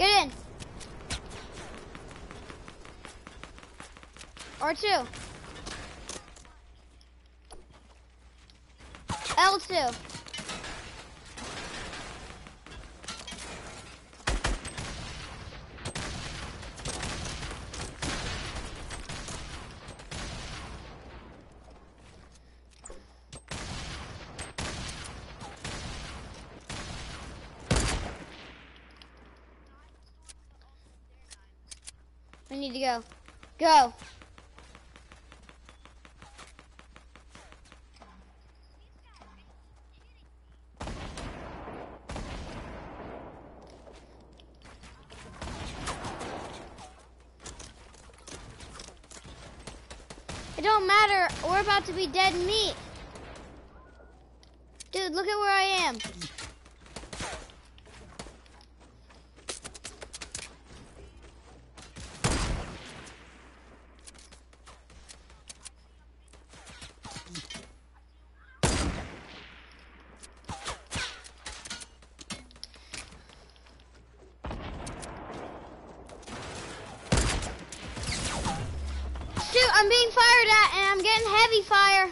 Get in. R2. L2. I need to go. It don't matter. We're about to be dead meat. Dude, look at where I am. Shoot, I'm being fired at and I'm getting heavy fire.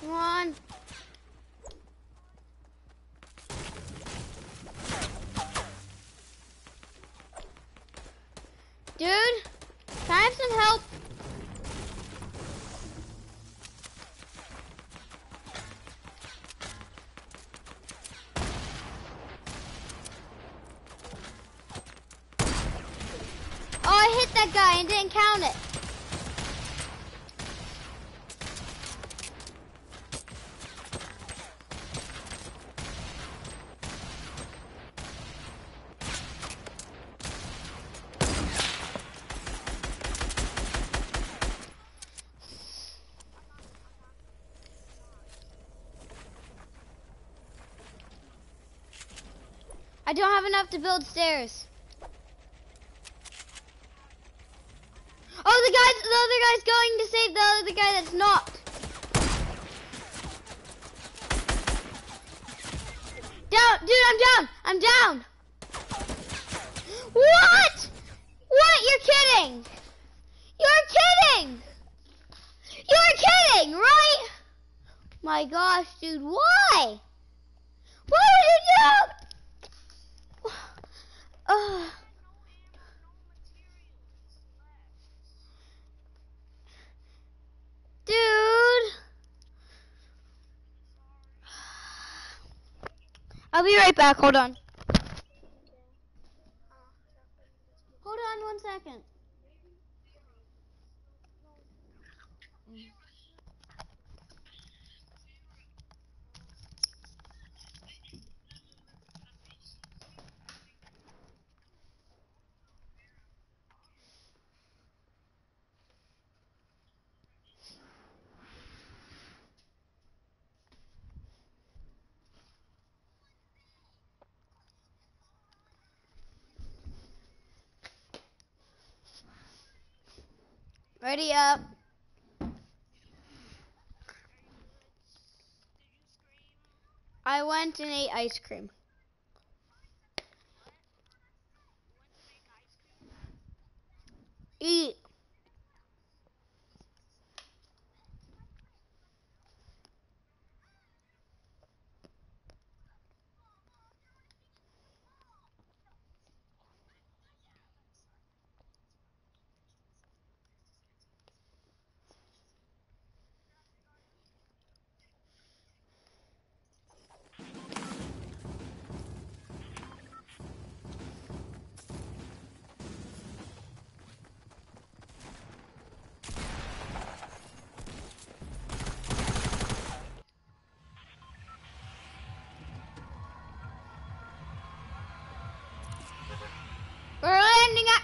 Come on. Dude, can I have some help? Oh, I hit that guy and didn't count it. I don't have enough to build stairs. Oh, the guy, the other guy's going to save the other guy that's not. Down, dude, I'm down. I'm down. What? What? You're kidding. You're kidding. You're kidding, right? My gosh, dude, why? Why would you do? Ugh. Dude. I'll be right back. Hold on. Hold on one second. Ready up. I went and ate ice cream. Eat.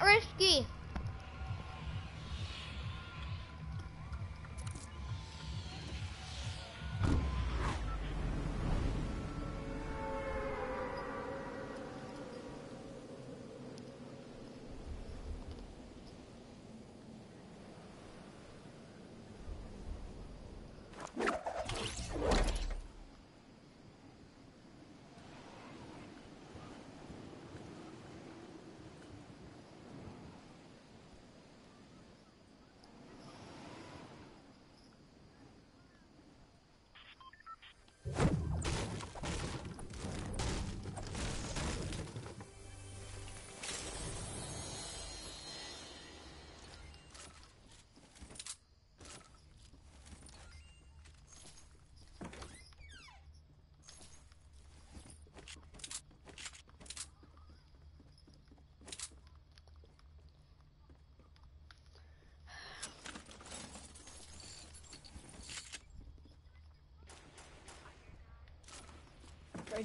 Landing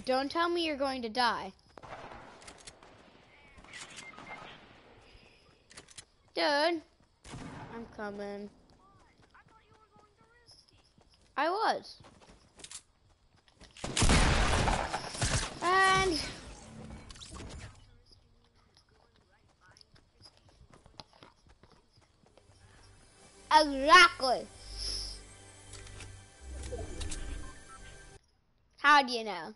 don't tell me you're going to die. Dude, I'm coming. I was. And exactly. How do you know?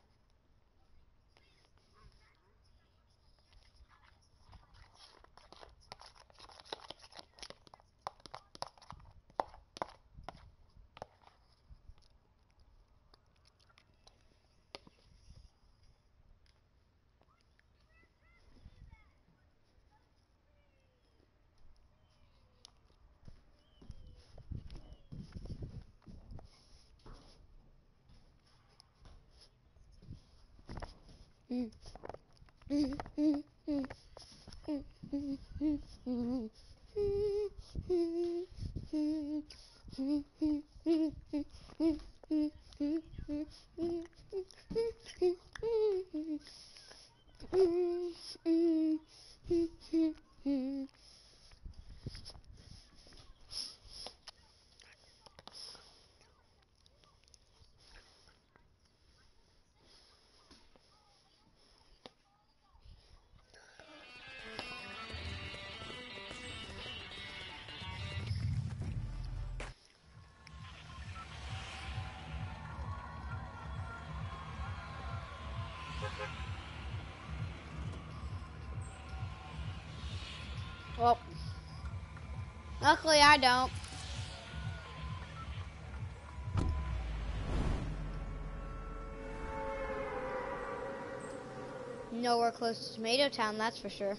Well, don't. Nowhere close to Tomato Town, that's for sure.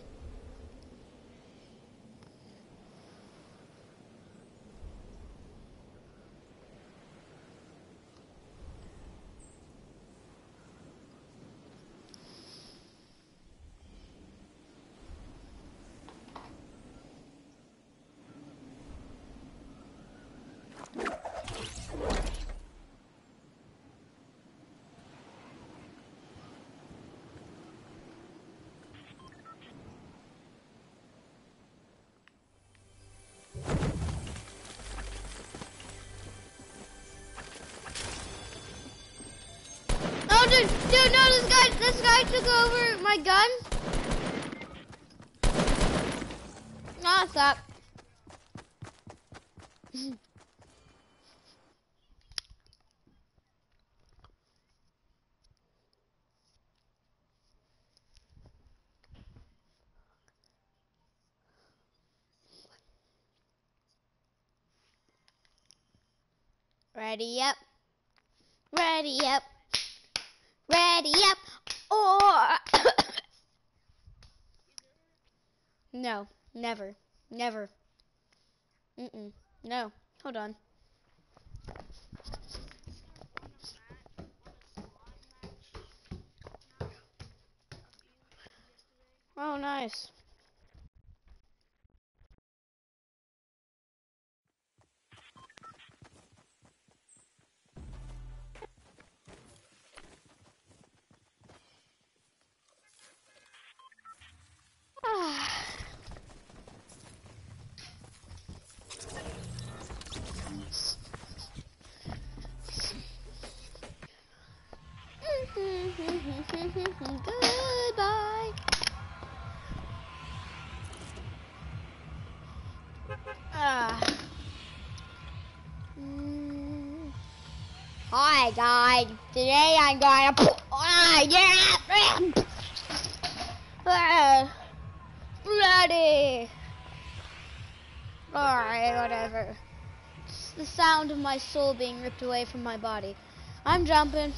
Guy took over my gun. No, stop. Ready up. Ready up. Ready up. Or. No, never. Never. Mm-mm. No. Hold on. Oh, nice. Hi guys, today I'm gonna ah, yeah, ah, bloody. Alright, whatever. It's the sound of my soul being ripped away from my body. I'm jumping.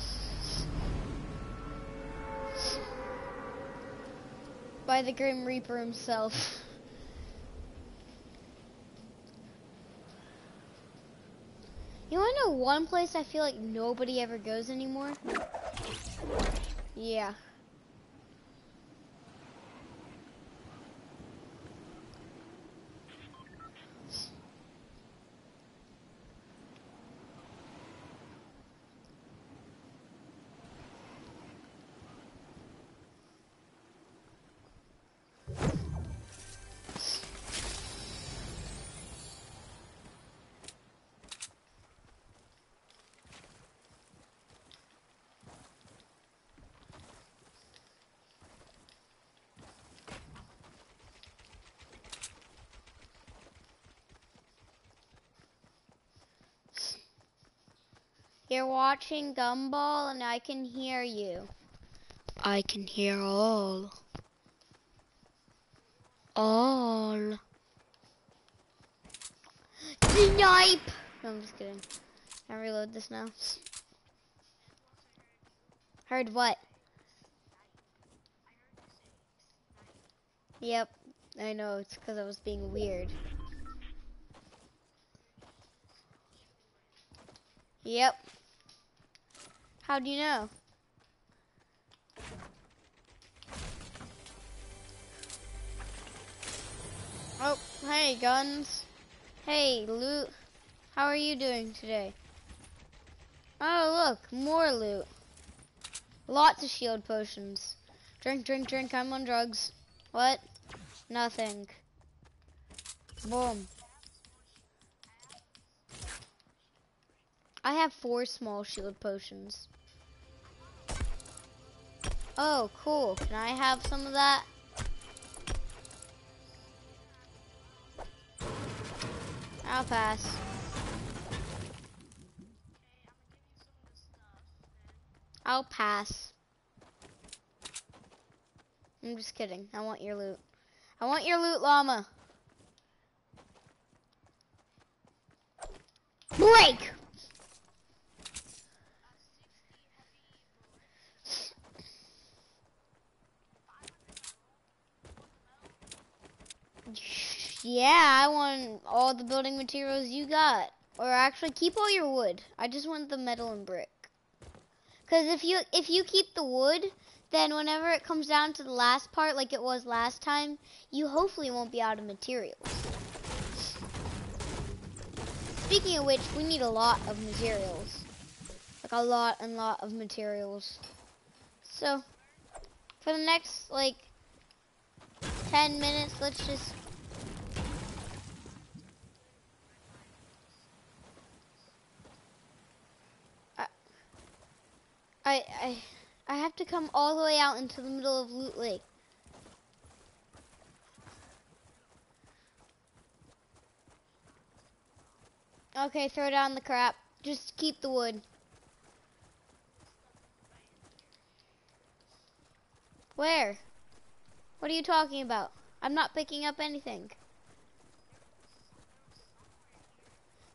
By the Grim Reaper himself. You wanna know one place I feel like nobody ever goes anymore? Yeah. You're watching Gumball and I can hear you. I can hear all. All. Snipe! No, I'm just kidding. I reload this now. Heard what? Yep, I know. It's because I was being weird. Yep. How do you know? Oh, hey, guns. Hey, loot. How are you doing today? Oh, look, more loot. Lots of shield potions. Drink, drink, drink. I'm on drugs. What? Nothing. Boom. I have four small shield potions. Oh, cool. Can I have some of that? I'll pass. I'll pass. I'm just kidding. I want your loot. I want your loot, llama. Break! Yeah, I want all the building materials you got. Or actually, keep all your wood. I just want the metal and brick. Because if you if you keep the wood, then whenever it comes down to the last part, like it was last time, you hopefully won't be out of materials. Speaking of which, we need a lot of materials. Like a lot and lot of materials. So, for the next, like, 10 minutes, let's just I, I, I have to come all the way out into the middle of Loot Lake. Okay, throw down the crap. Just keep the wood. Where? What are you talking about? I'm not picking up anything.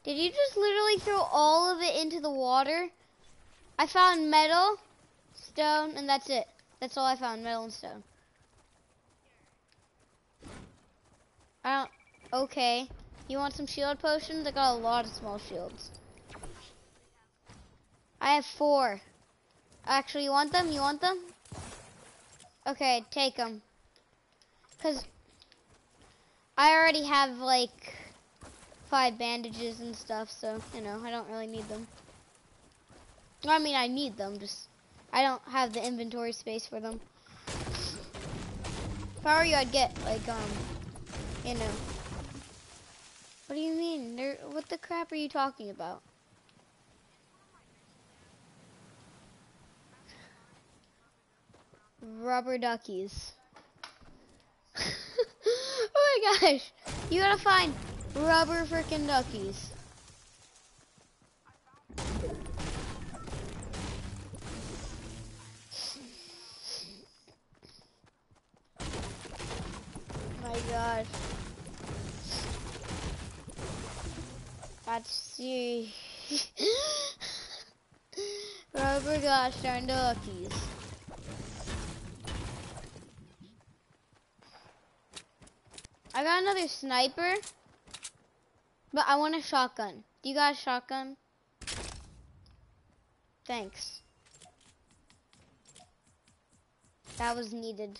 Did you just literally throw all of it into the water? I found metal, stone, and that's it. That's all I found, metal and stone. I don't, okay. You want some shield potions? I got a lot of small shields. I have four. Actually, you want them? You want them? Okay, take them. Because I already have, like, five bandages and stuff, so, you know, I don't really need them. I mean, I need them, just I don't have the inventory space for them. If I were you, I'd get, like, um, you know. What do you mean? They're, what the crap are you talking about? Rubber duckies. oh my gosh! You gotta find rubber freaking duckies. Gosh. Let's see. Rubber gosh darn duckies. I got another sniper, but I want a shotgun. Do you got a shotgun? Thanks. That was needed.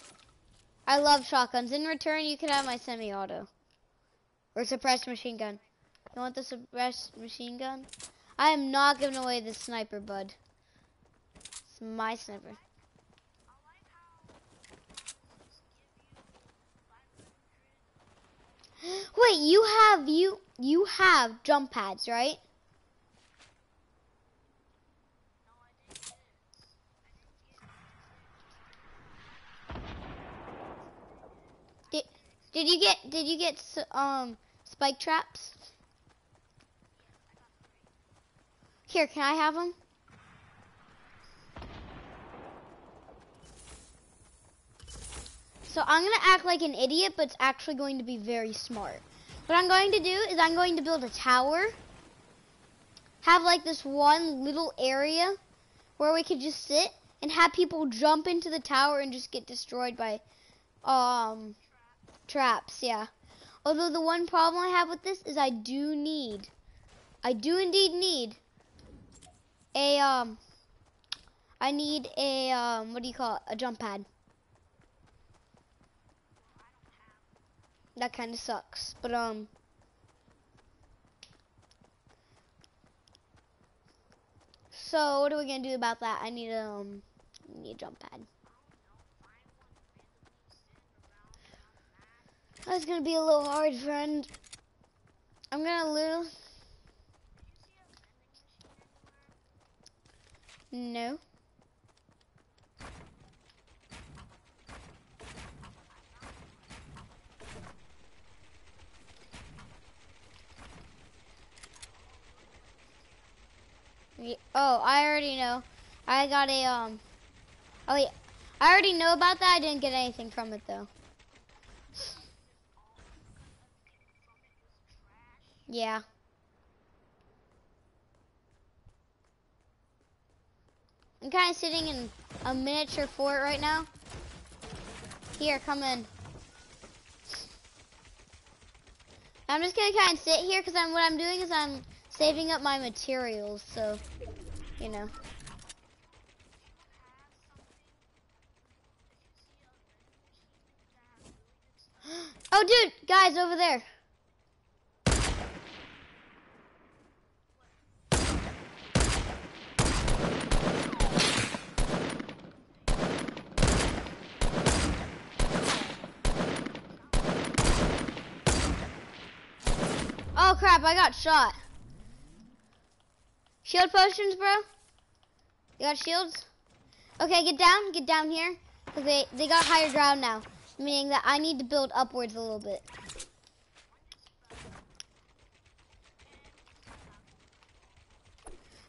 I love shotguns. In return, you can have my semi-auto. Or suppressed machine gun. You want the suppressed machine gun? I am not giving away the sniper, bud. It's my sniper. Wait, you have you you have jump pads, right? Did you get did you get um spike traps? Here, can I have them? So I'm gonna act like an idiot, but it's actually going to be very smart. What I'm going to do is I'm going to build a tower, have like this one little area where we could just sit and have people jump into the tower and just get destroyed by um traps, yeah. Although the one problem I have with this is I do need I do indeed need a um I need a um what do you call it? A jump pad. That kind of sucks, but um So what are we gonna do about that? I need um need a jump pad. That's gonna be a little hard, friend. I'm gonna lose. No. Oh, I already know. I got a, um, oh yeah, I already know about that. I didn't get anything from it though. Yeah. I'm kind of sitting in a miniature fort right now. Here, come in. I'm just gonna kind of sit here because I'm what I'm doing is I'm saving up my materials, so you know. Oh, dude, guys, over there. Oh crap, I got shot. Shield potions, bro? You got shields? Okay, get down, get down here. Cause they, they got higher ground now. Meaning that I need to build upwards a little bit.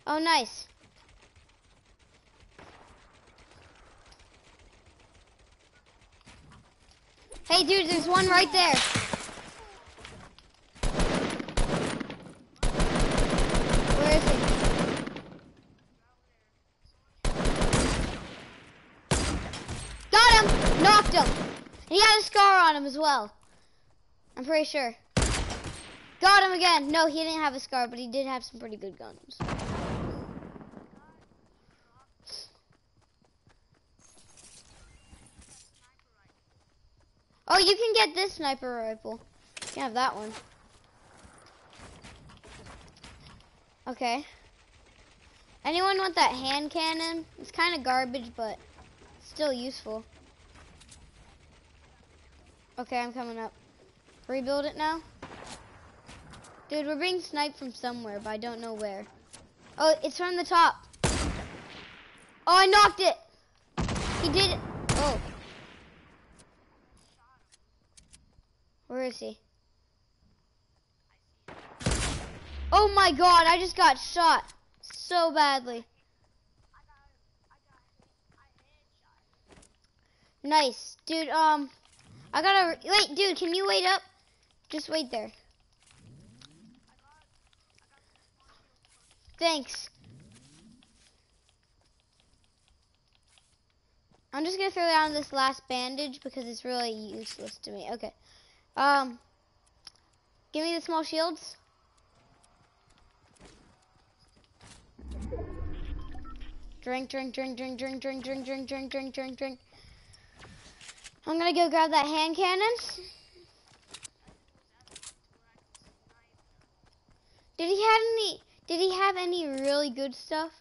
Oh, nice. Hey, dude, there's one right there. Where is he? Got him! And he had a scar on him as well. I'm pretty sure. Got him again. No, he didn't have a scar, but he did have some pretty good guns. Oh, you can get this sniper rifle. You can have that one. Okay. Anyone want that hand cannon? It's kind of garbage, but still useful. Okay, I'm coming up. Rebuild it now? Dude, we're being sniped from somewhere, but I don't know where. Oh, it's from the top. Oh, I knocked it. He did it. Oh. Where is he? Oh my god, I just got shot so badly. Nice. Dude, um, I gotta, wait, dude, can you wait up? Just wait there. Thanks. I'm just gonna throw down this last bandage because it's really useless to me. Okay. Um, give me the small shields. Drink, drink, drink, drink, drink, drink, drink, drink, drink, drink, drink, drink. I'm gonna go grab that hand cannon. Did he have any? Did he have any really good stuff?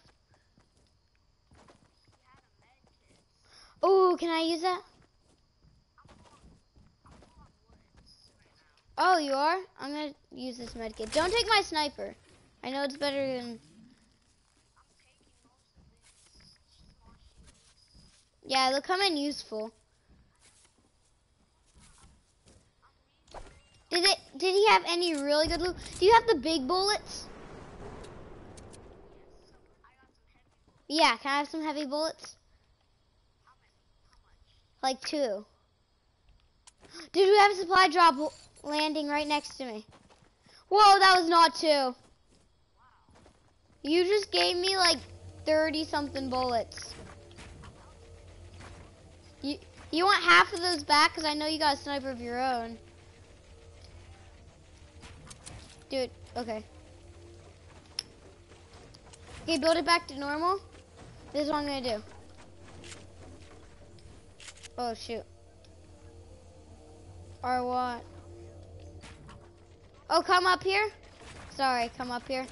Oh, can I use that? Oh, you are? I'm gonna use this medkit. Don't take my sniper. I know it's better than... Yeah, they'll come in useful. Did it? Did he have any really good loot? Do you have the big bullets? Yeah, can I have some heavy bullets? Like two. Dude, we have a supply drop landing right next to me. Whoa, that was not two. You just gave me like 30 something bullets. You, you want half of those back? Because I know you got a sniper of your own. Dude, okay. Okay, build it back to normal. This is what I'm gonna do. Oh shoot. Or what? Oh, come up here. Sorry, come up here.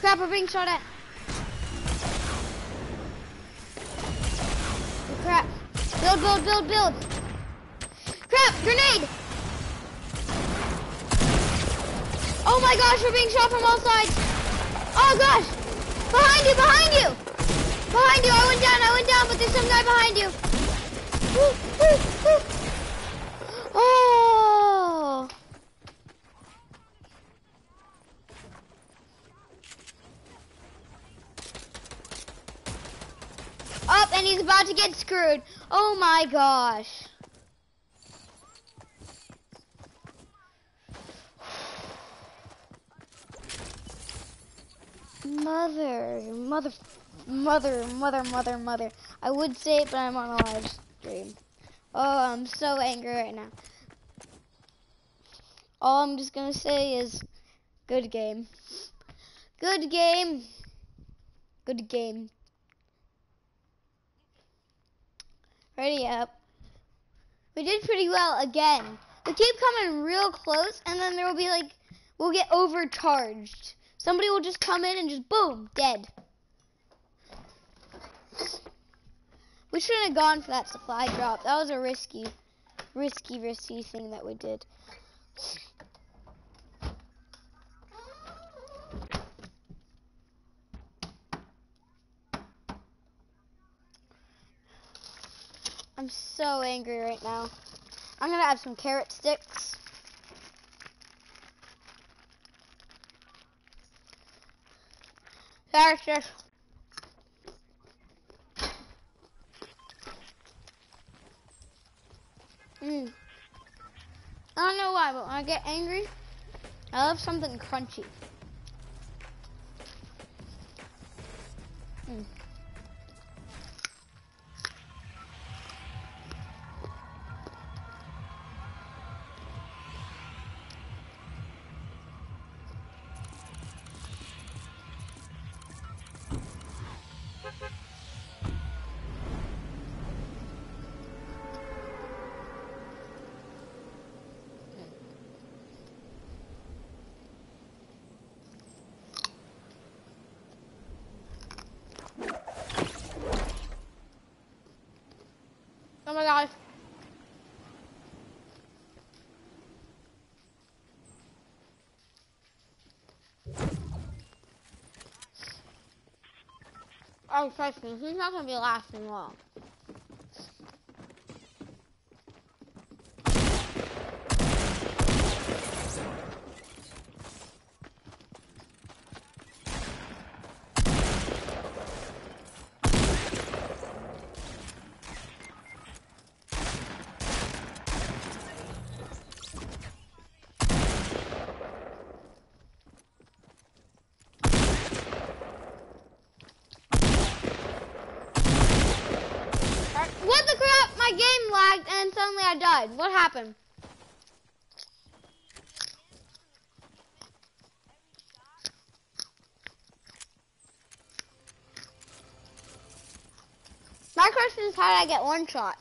Crap, we're being shot at. Oh, crap. Build, build, build, build. Crap, grenade. Oh my gosh, we're being shot from all sides. Oh gosh. Behind you, behind you. Behind you, I went down, I went down, but there's some guy behind you. Oh. Up, and he's about to get screwed. Oh my gosh. Mother, mother, mother, mother, mother, mother. I would say it, but I'm on a live stream. Oh, I'm so angry right now. All I'm just gonna say is, good game. Good game. Good game. Ready up. We did pretty well again. We keep coming real close, and then there will be like, we'll get overcharged. Somebody will just come in and just boom, dead. We shouldn't have gone for that supply drop. That was a risky, risky, risky thing that we did. I'm so angry right now. I'm gonna have some carrot sticks. Carrot sticks. Mm. I don't know why, but when I get angry, I love something crunchy. Mm. My. Oh, trust me, he's not gonna be lasting long. What the crap? My game lagged and suddenly I died. What happened? My question is how did I get one shot?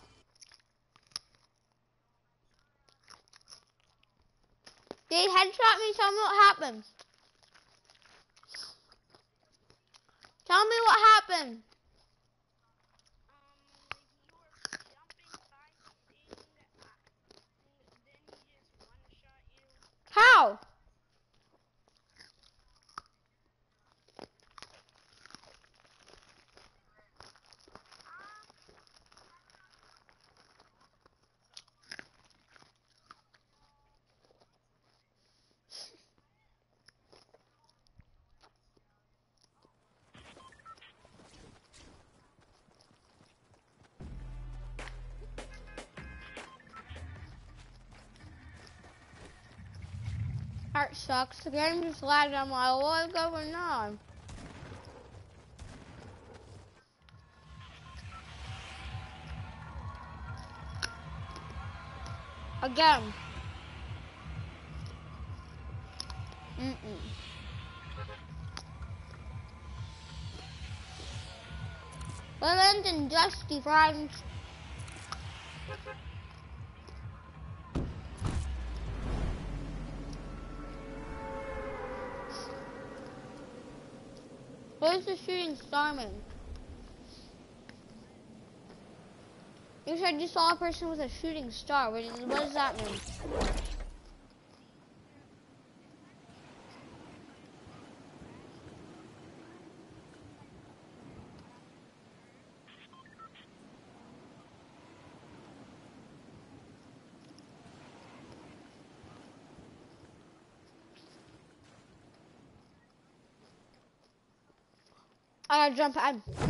Sucks. The game just lagged. I'm like, what's going on? Again. Mm-mm. And Dusty friends. Where's the shooting star man? You said you saw a person with a shooting star. What does that mean? Gotta jump. I'm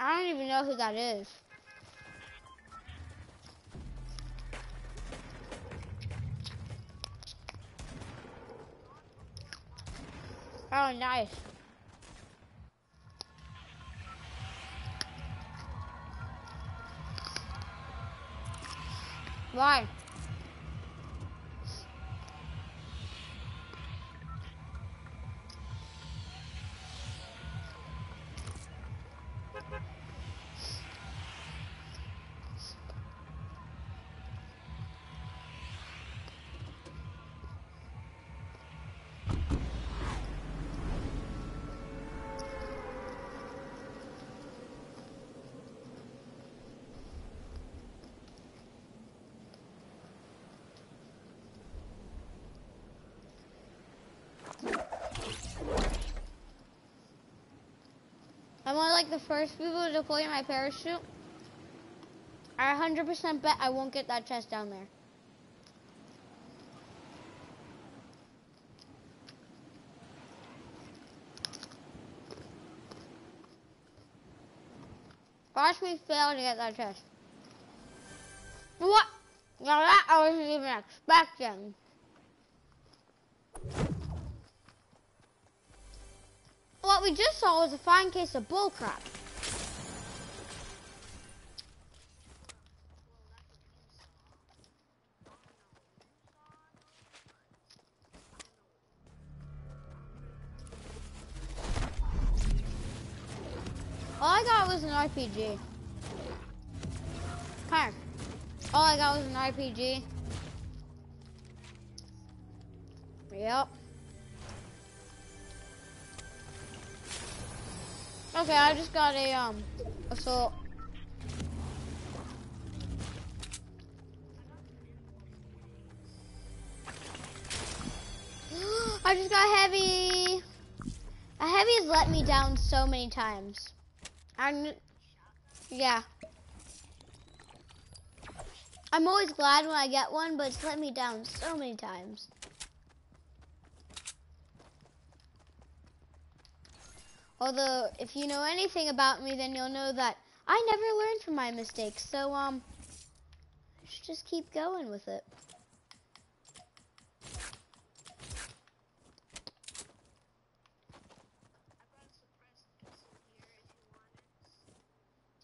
I don't even know who that is. Oh, nice. Why? Like the first people to deploy my parachute. I 100% bet I won't get that chest down there. Watch me fail to get that chest. What? Now that I wasn't even expecting. Saw was a fine case of bullcrap. All I got was an RPG. Come All I got was an RPG. Yep. Okay, I just got a, um, assault. I just got heavy. A heavy has let me down so many times. I'm, yeah. I'm always glad when I get one, but it's let me down so many times. Although, if you know anything about me, then you'll know that I never learn from my mistakes. So, um, I should just keep going with it.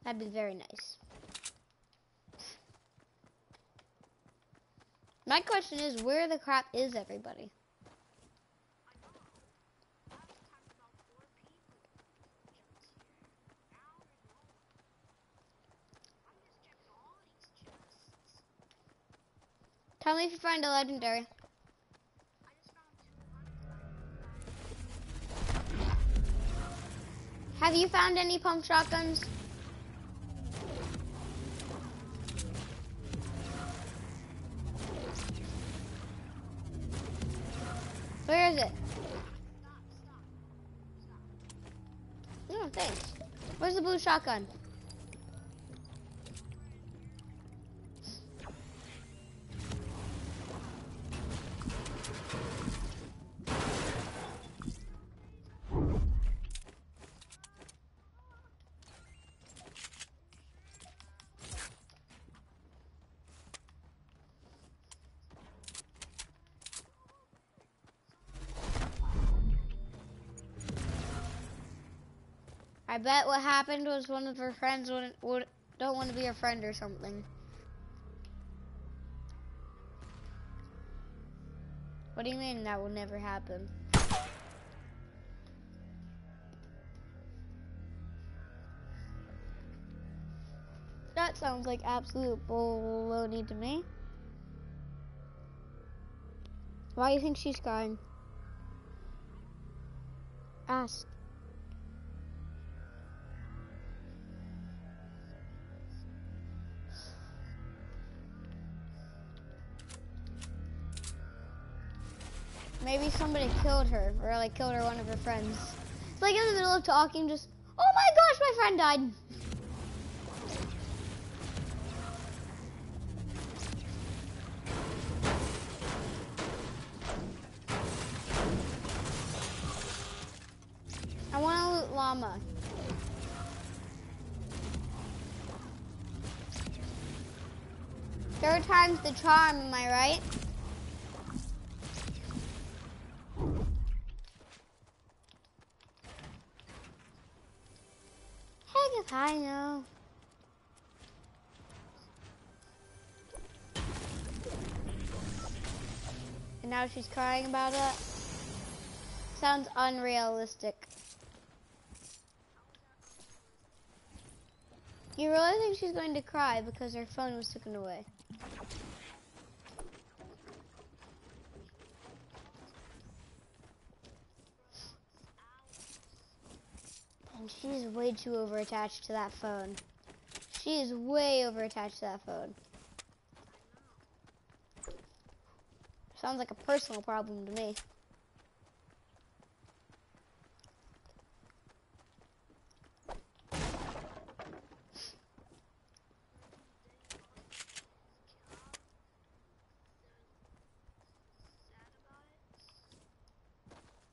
That'd be very nice. My question is, where the crap is everybody? Tell me if you find a legendary. Have you found any pump shotguns? Where is it? No, thanks. Where's the blue shotgun? Bet what happened was one of her friends wouldn't, would, don't want to be a friend or something. What do you mean that will never happen? That sounds like absolute baloney to me. Why do you think she's crying? Ask. Maybe somebody killed her, or like killed her one of her friends. It's like in the middle of talking, just, oh my gosh, my friend died. I want to loot llama. Third time's the charm, am I right? I know. And now she's crying about it. Sounds unrealistic. You really think she's going to cry because her phone was taken away? And she's way too over attached to that phone. She is way over attached to that phone. Sounds like a personal problem to me.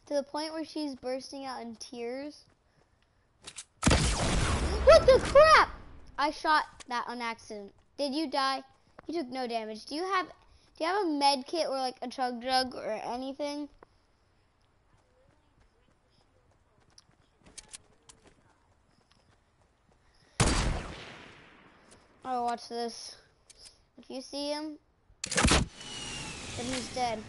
to the point where she's bursting out in tears. What the crap? I shot that on accident. Did you die? You took no damage. Do you have do you have a med kit or like a chug jug or anything? Oh, watch this. If you see him, then he's dead.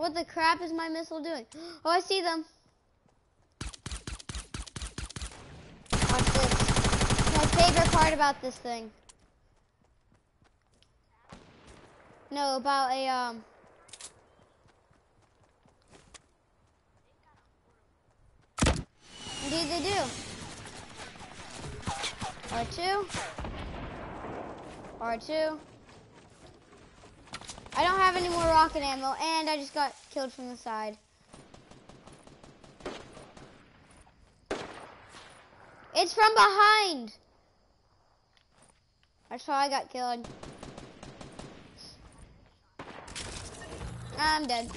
What the crap is my missile doing? Oh, I see them. Watch this. My favorite part about this thing. No, about a, um... Indeed they do. R2. R2. I don't have any more rocket ammo, and I just got killed from the side. It's from behind! That's how I got killed. I'm dead.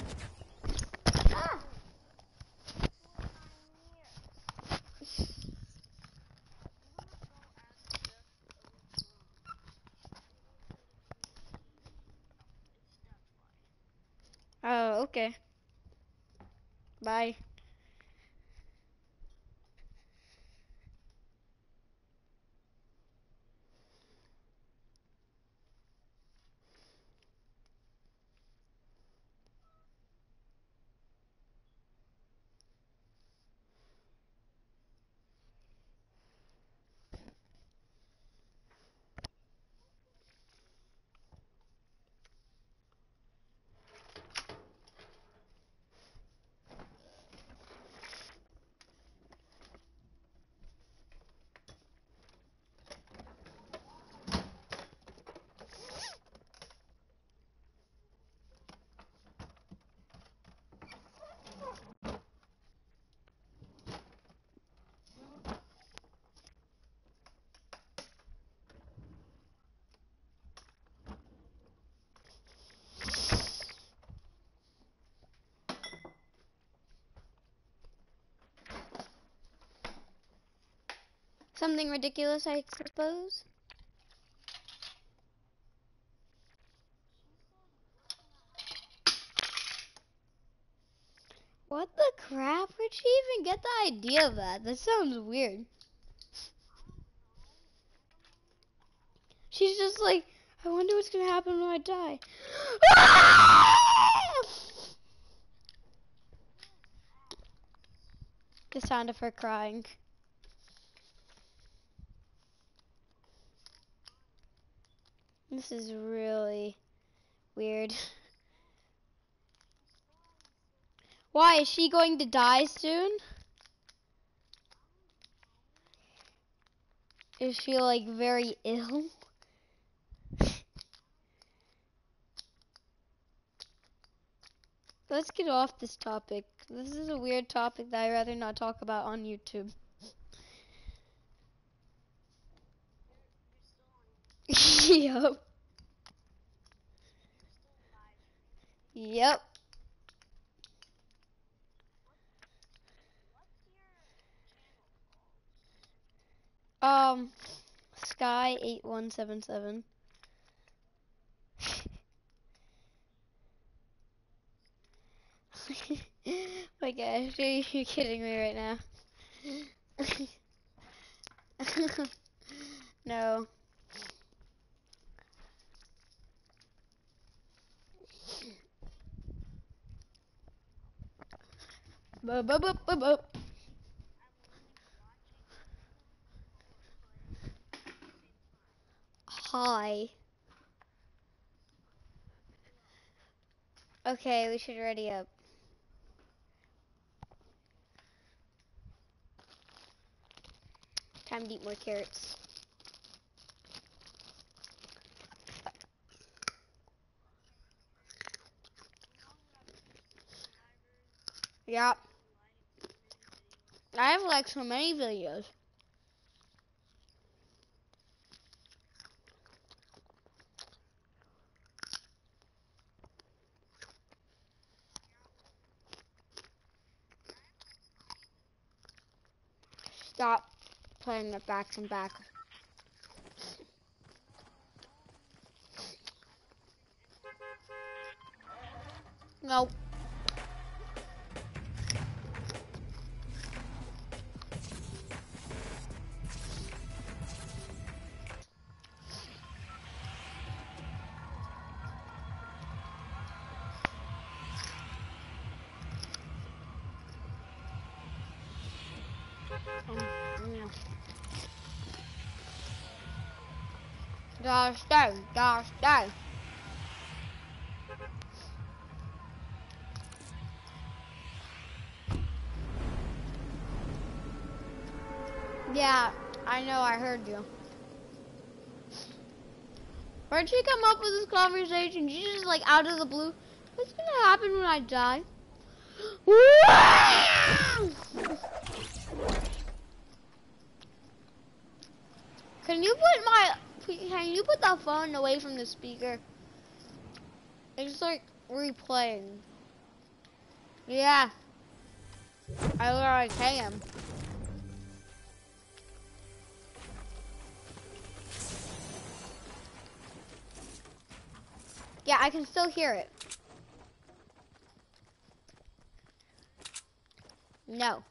Ah! Oh, okay. Bye. Something ridiculous, I suppose. What the crap? Where'd she even get the idea of that? That sounds weird. She's just like, I wonder what's gonna happen when I die. the sound of her crying. This is really weird. Why, is she going to die soon? Is she like very ill? Let's get off this topic. This is a weird topic that I'd rather not talk about on YouTube. yep. Yep. Um, Sky eight one seven seven. My gosh, are you kidding me right now? no. Bu- bu- bu- bu- bu. Hi. Okay, we should ready up. Time to eat more carrots. Yep. I have like so many videos. Stop playing the back and back. No. Gotta stay. Yeah, I know, I heard you. Where'd you come up with this conversation? You just like out of the blue. What's gonna happen when I die? Can you put my can you put the phone away from the speaker? It's like replaying. Yeah. I literally can. Yeah, I can still hear it. No.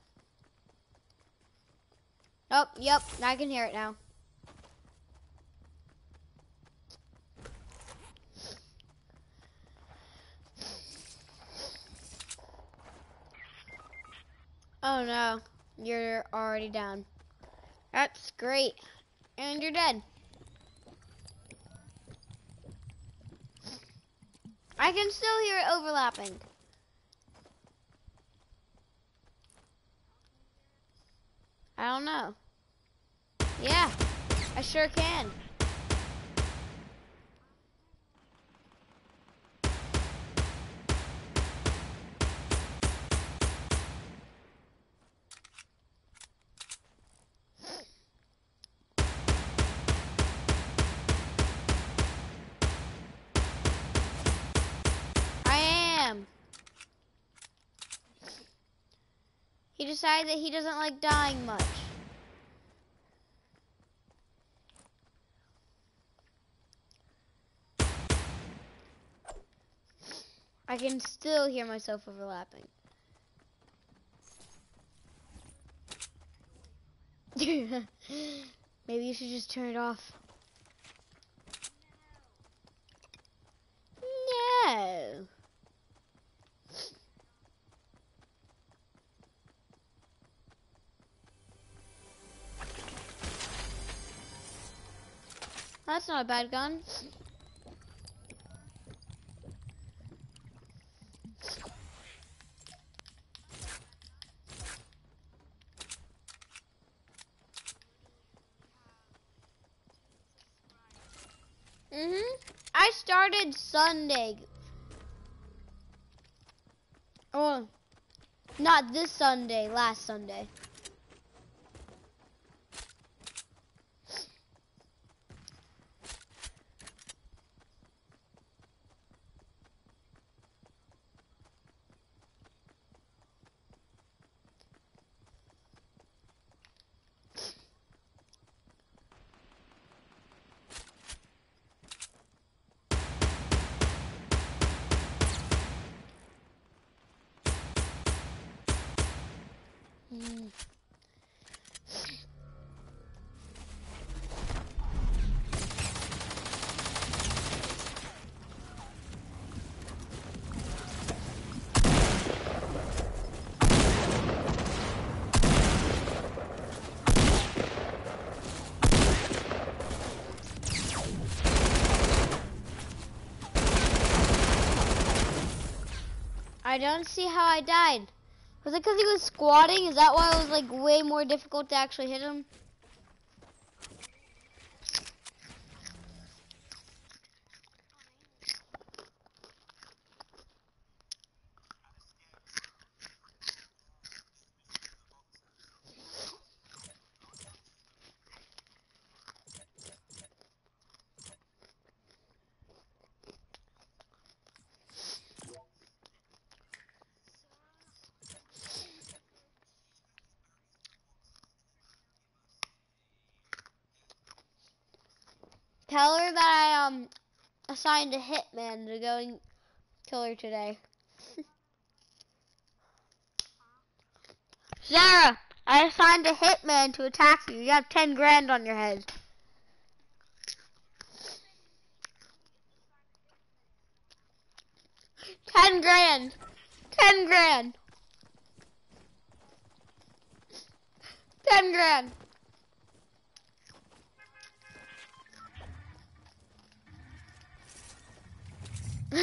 Oh, yep, now I can hear it now. Oh no, you're already down. That's great. And you're dead. I can still hear it overlapping. I don't know. Yeah, I sure can. Decided that he doesn't like dying much. I can still hear myself overlapping. Maybe you should just turn it off. Not a bad gun. Mhm. I started Sunday. Oh, not this Sunday. Last Sunday. I don't see how I died. Was it because he was squatting? Is that why it was like way more difficult to actually hit him? Tell her that I um assigned a hitman to go and kill her today. Sarah, I assigned a hitman to attack you. You have ten grand on your head. Ten grand. Ten grand. ten grand.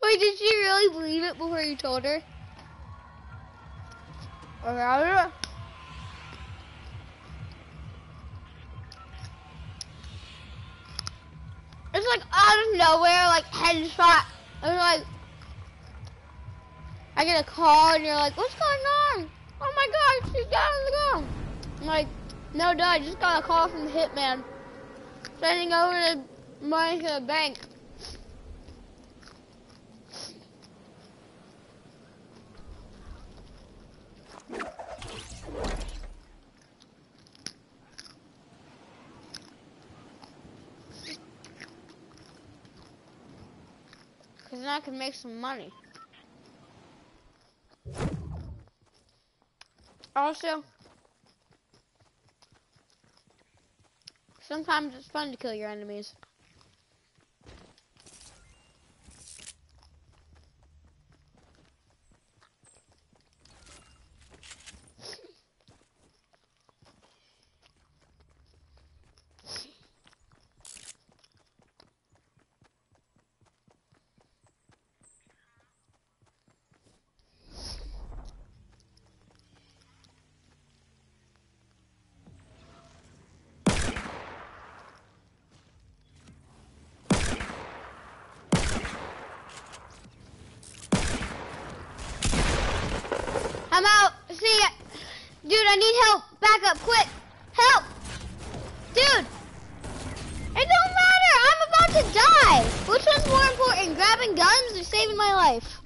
Wait, did she really believe it before you told her? It's like out of nowhere, like headshot. I was like, I get a call and you're like, what's going on? Oh my god, she's down on the ground. I'm like, no, duh, I just got a call from the hitman. Sending over the money to the bank. Cause then I can make some money. Also, sometimes it's fun to kill your enemies. I'm out. See ya. Dude, I need help. Back up, quick. Help. Dude. It don't matter. I'm about to die. Which one's more important, grabbing guns or saving my life?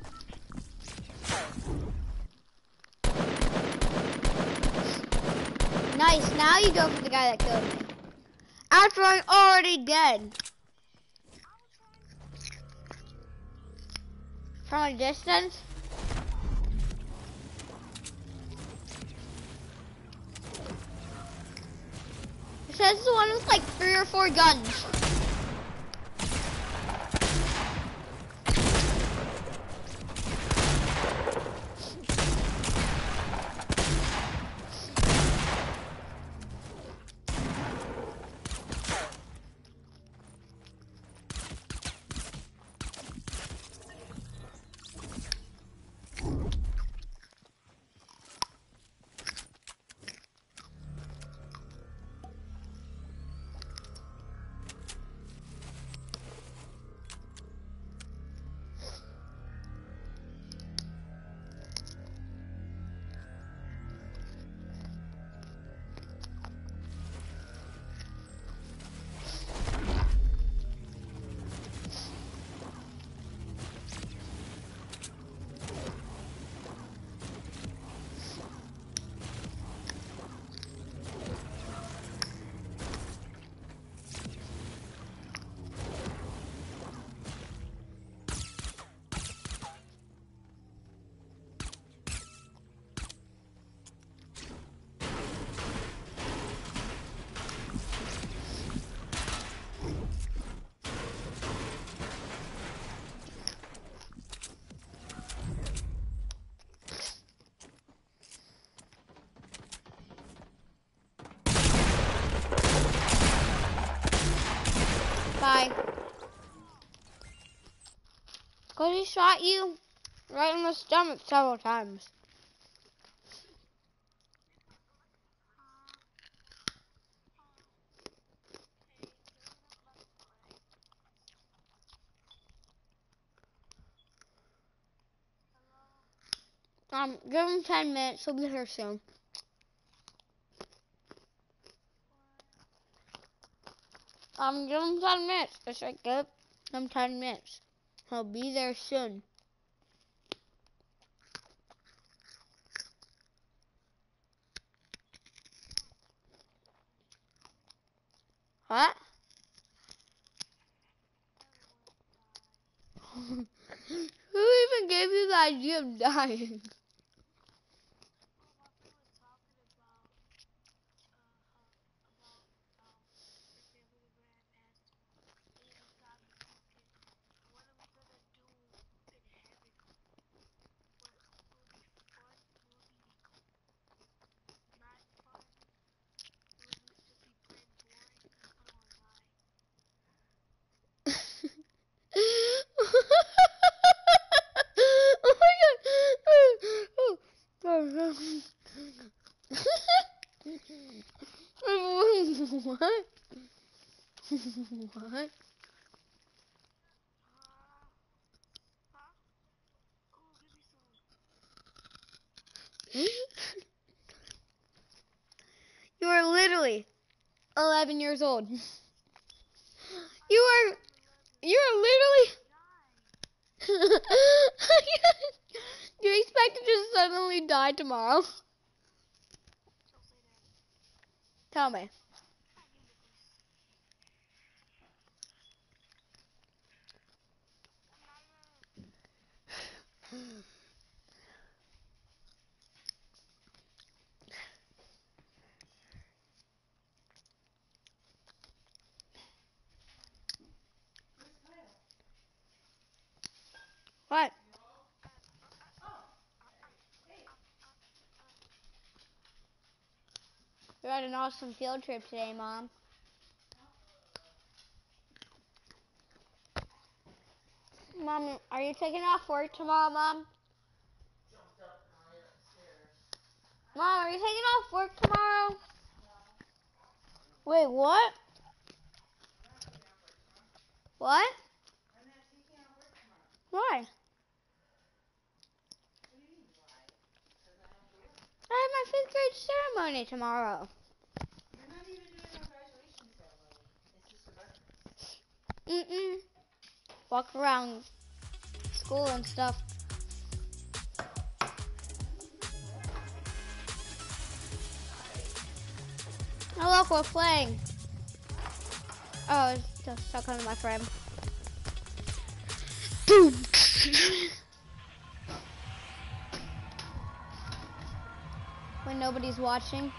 Nice. Now you go for the guy that killed me. After I'm already dead. From a distance? It says the one with like three or four guns. Cause he shot you right in the stomach several times. Um, give him 10 minutes, he'll be here soon. Um, give him 10 minutes. I said give him 10 minutes. He'll be there soon. What? Who even gave you the idea of dying? What? you are literally 11 years old. You are, you are literally, you expect to just suddenly die tomorrow? Tell me. What? We had an awesome field trip today, Mom. Mom, are you taking off work tomorrow, Mom? Mom, are you taking off work tomorrow? Wait, what? What? Why? I have my fifth grade ceremony tomorrow. Mm-mm. Walk around school and stuff. Oh look, we're playing. Oh, it's just talking to my friend. Boom. When nobody's watching.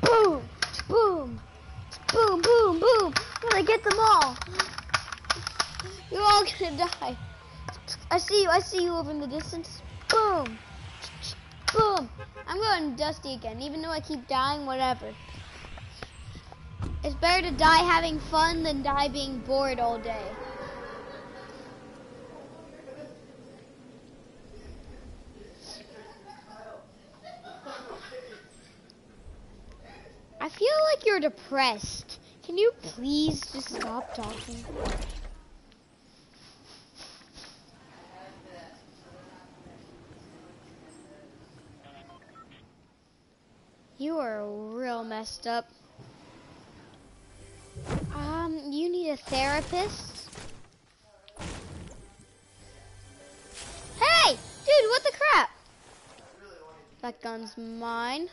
Boom! Gonna get them all! You're all gonna die. I see you, I see you over in the distance. Boom! Boom! I'm going dusty again, even though I keep dying, whatever. It's better to die having fun than die being bored all day. I feel like you're depressed. Can you please just stop talking? You are real messed up. Um, you need a therapist? Hey! Dude, what the crap? That gun's mine.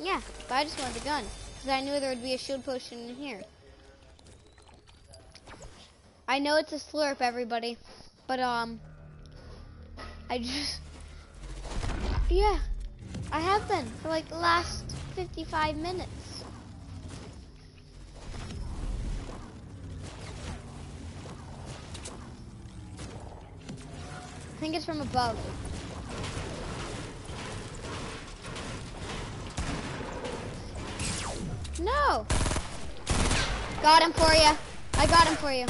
Yeah, but I just wanted the gun. Because I knew there would be a shield potion in here. I know it's a slurp, everybody. But, um... I just... Yeah. I have been for like the last 55 minutes. I think it's from above. No! Got him for you. I got him for you.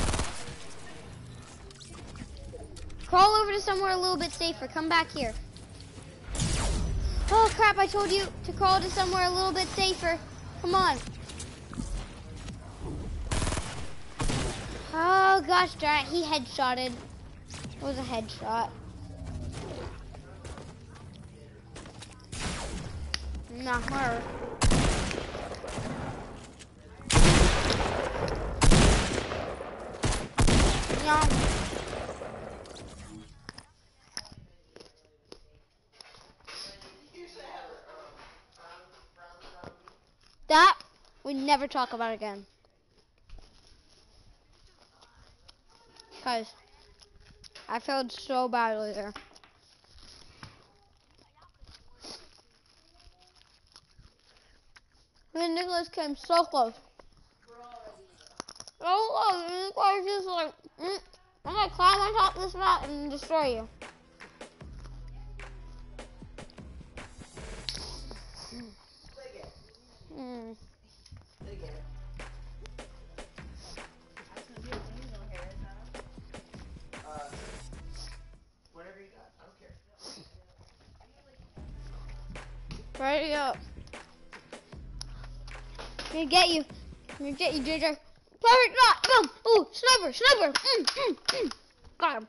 Crawl over to somewhere a little bit safer. Come back here. Oh crap, I told you to crawl to somewhere a little bit safer. Come on. Oh gosh darn it, he headshotted. It was a headshot. Not her. No. That we never talk about again. Guys, I failed so badly there. Me and Nicholas came so close. So close, Nicholas just like, mm, I'm gonna climb on top of this mountain and destroy you. Mm. Ready up. gonna get you. I'm gonna get you, JJ. Perfect shot. Boom. Ooh, sniper, sniper. Mm, mm, mm. Got him.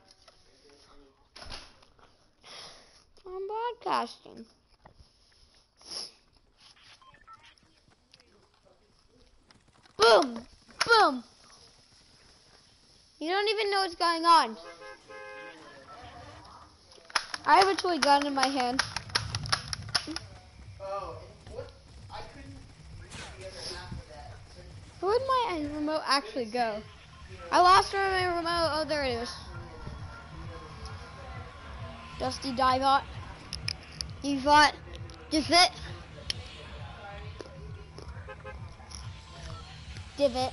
I'm broadcasting. Boom, boom. You don't even know what's going on. I have a toy gun in my hand. Oh. Where'd my remote actually go? I lost my remote. Oh, there it is. Dusty Divot. Divot. Divot. Divot.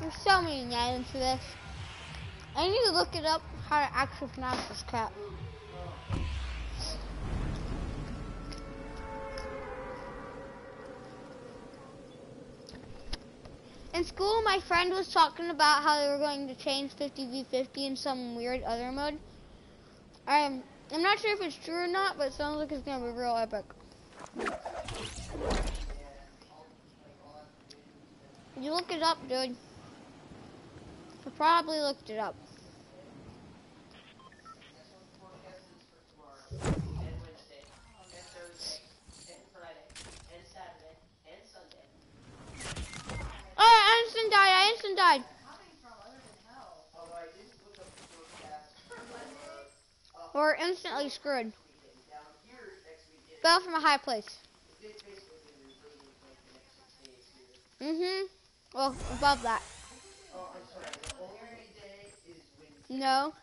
There's so many names for this. I need to look it up how to actually pronounce this crap. In school, my friend was talking about how they were going to change 50v50 in some weird other mode. I'm, I'm not sure if it's true or not, but it sounds like it's going to be real epic. You look it up, dude. I probably looked it up. and Wednesday, and Thursday, and Friday, and Saturday, and Sunday. Oh, I instant died. I instant died. Although I didn't look up the forecast We're instantly screwed. Fell from a high place. Mm-hmm. Well, above that. No.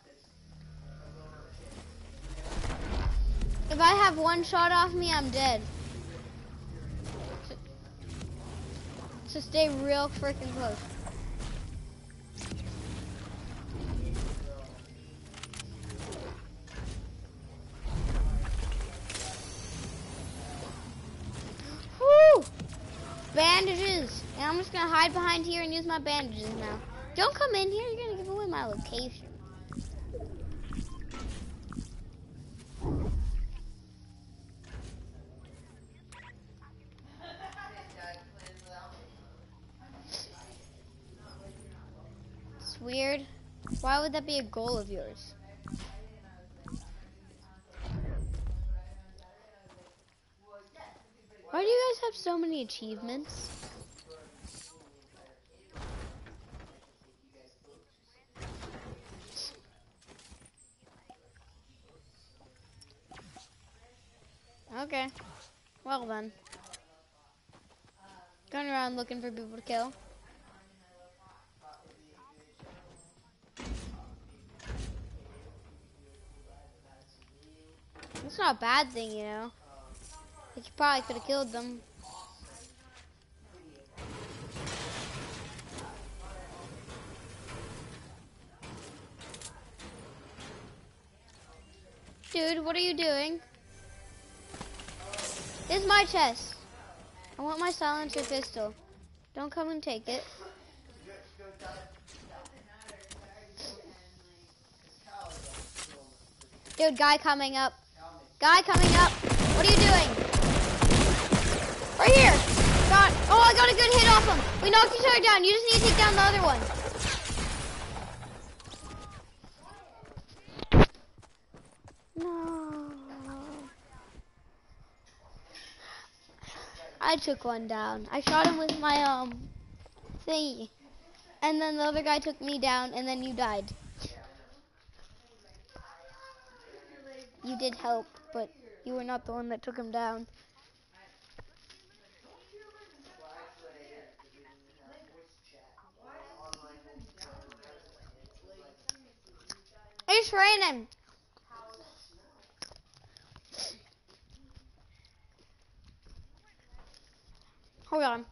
If I have one shot off me, I'm dead. So stay real freaking close. Woo! Bandages! And I'm just gonna hide behind here and use my bandages now. Don't come in here, you're gonna give away my location. It's weird. Why would that be a goal of yours? Why do you guys have so many achievements? Okay. Well then. Going around looking for people to kill. It's not a bad thing, you know. Like you probably could have killed them. Dude, what are you doing? This is my chest. I want my silencer pistol. Don't come and take it. Dude, guy coming up. Guy coming up. What are you doing? Right here. Got. Oh, I got a good hit off him. We knocked each other down. You just need to take down the other one. No. I took one down. I shot him with my um thingy. And then the other guy took me down and then you died. You did help, but you were not the one that took him down. It's just ran him.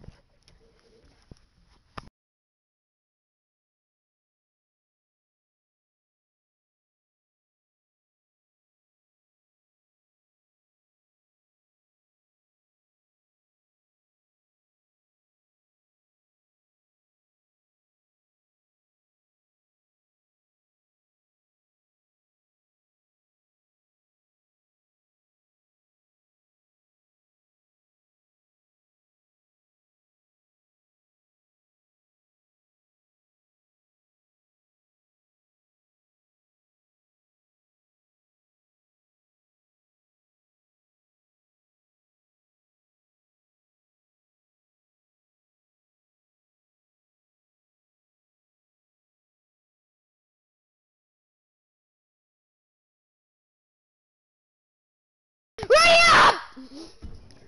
Hold on. Ready up! Teacher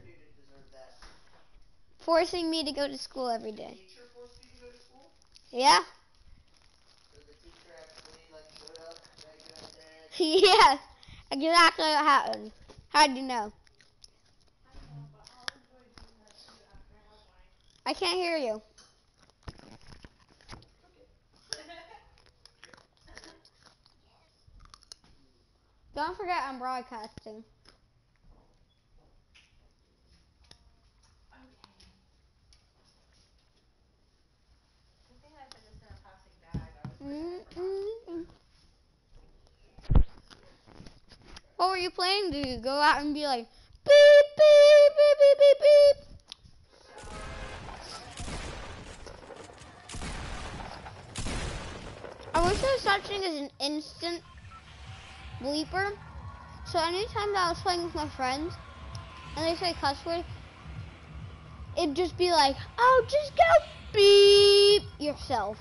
didn't deserve that. Forcing me to go to school every day. Teacher forced you to go to school? Yeah? Did actually like showed up regular day? yeah. Exactly what happened. How'd you know? I can't hear you. Don't forget I'm broadcasting. What were you planning to do? Go out and be like, beep, beep, beep, beep, beep, beep. I wish there was such thing as an instant bleeper. So anytime that I was playing with my friends and they say cuss word, it'd just be like, oh, just go beep yourself.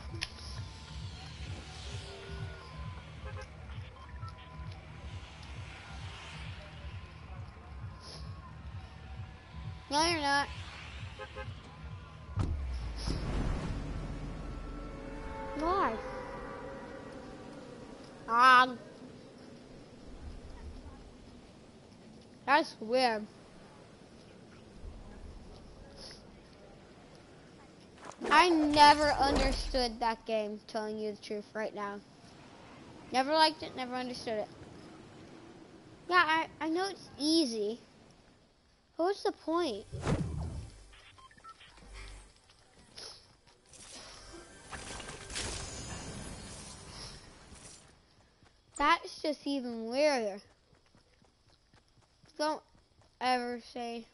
No, you're not. Why? Um. That's weird. I never understood that game, telling you the truth right now. Never liked it, never understood it. Yeah, I, I know it's easy. What's the point? That's just even weirder. Don't ever say.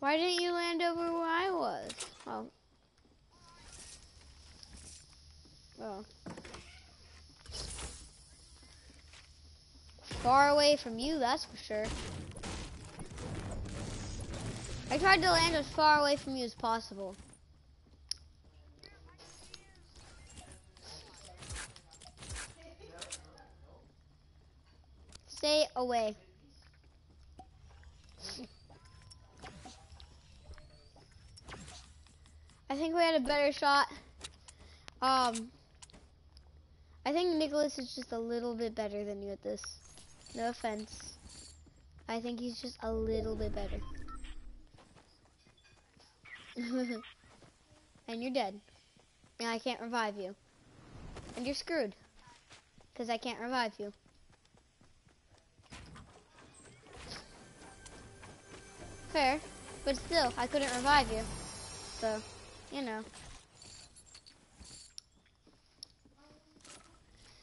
Why didn't you land over where I was? Oh. Oh. Far away from you, that's for sure. I tried to land as far away from you as possible. Stay away. I think we had a better shot. Um, I think Nicholas is just a little bit better than you at this. No offense. I think he's just a little bit better. and you're dead. And I can't revive you. And you're screwed. Because I can't revive you. Fair. But still, I couldn't revive you. So, you know.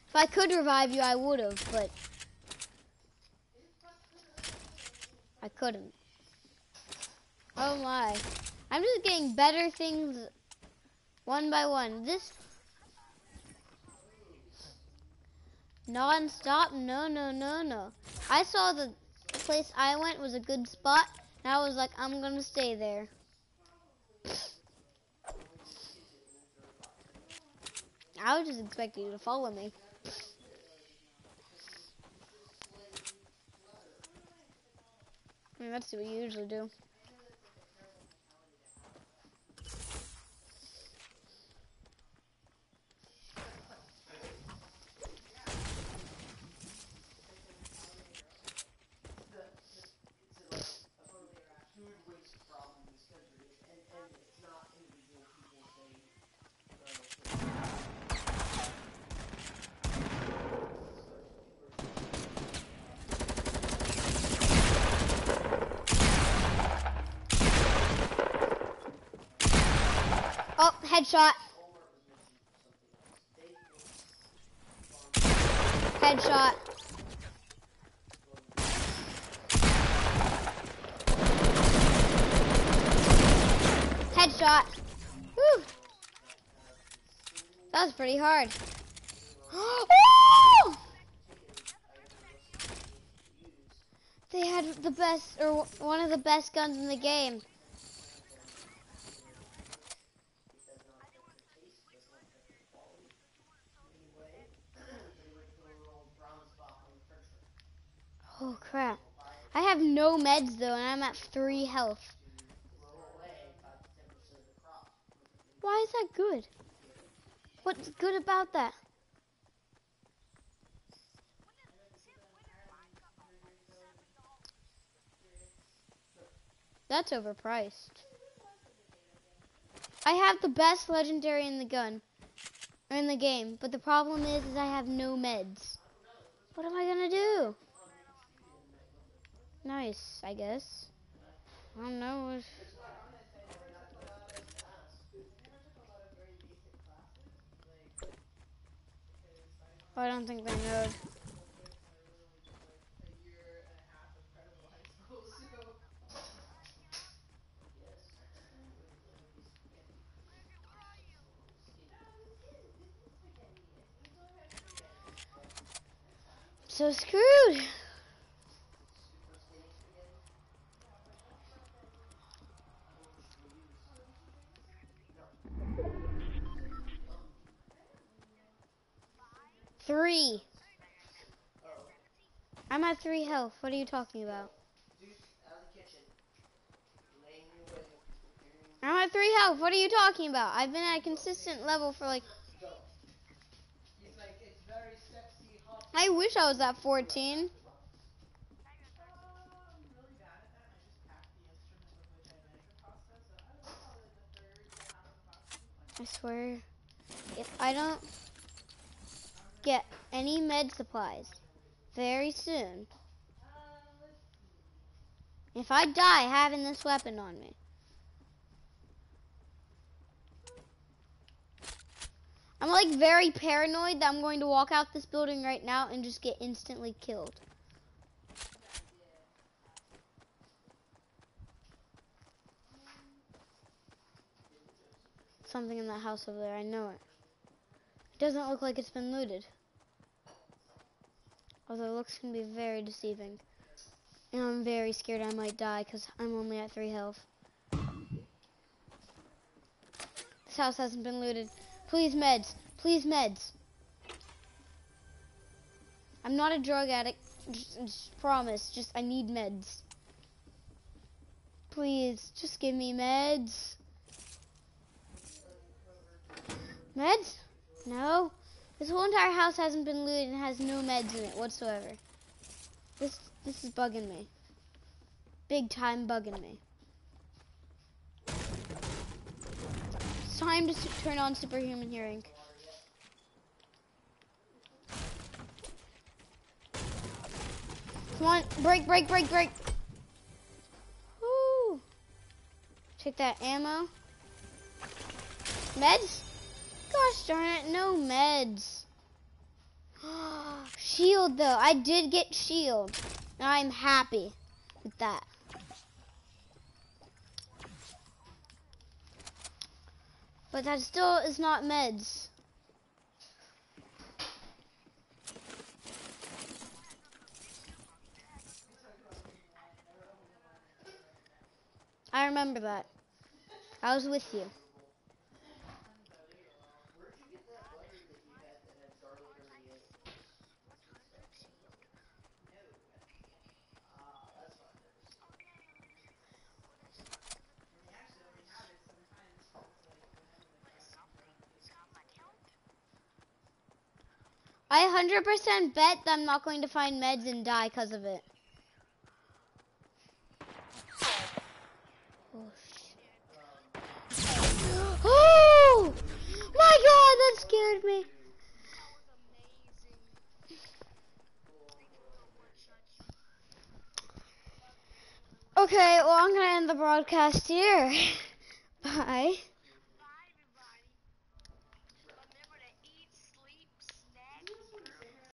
If I could revive you, I would have, but I couldn't. Oh my. I'm just getting better things one by one. This non-stop? No, no, no, no. I saw the place I went was a good spot, and I was like, I'm gonna stay there. I was just expecting you to follow me. I mean, that's what you usually do. Food waste problem in this country, and, and it's not individual people saying, uh, Oh, headshot. Headshot. Headshot. Whew. That was pretty hard. Woo! Oh! They had the best, or one of the best guns in the game. they went to a little brown spot on the french fry. Oh, no meds though, and I'm at three health. Why is that good? What's good about that? That's overpriced. I have the best legendary in the gun, or in the game, but the problem is, is I have no meds. What am I gonna do? Nice, I guess. I don't know. I don't think they know. So screwed. Three. I'm at three health. What are you talking about? I'm at three health. What are you talking about? I've been at a consistent level for like. I wish I was at 14. I swear, if I don't get any med supplies very soon, if I die having this weapon on me, I'm like very paranoid that I'm going to walk out this building right now and just get instantly killed. Something in that house over there, I know it. Doesn't look like it's been looted. Although looks can be very deceiving. And I'm very scared I might die because I'm only at three health. This house hasn't been looted. Please meds. Please meds. I'm not a drug addict. Just, just promise. Just I need meds. Please, just give me meds. Meds? No. This whole entire house hasn't been looted and has no meds in it whatsoever. This this is bugging me. Big time bugging me. It's time to turn on superhuman hearing. Come on, break, break, break, break. Woo! Take that ammo. Meds? Gosh darn it, no meds. shield though, I did get shield. I'm happy with that. But that still is not meds. I remember that. I was with you. Where'd you get that butter that you had that had garlic already in it? Ah, that's what I've never seen. I 100% bet that I'm not going to find meds and die because of it. Oh. Oh! My god, that scared me. Okay, well, I'm to end the broadcast here. Bye.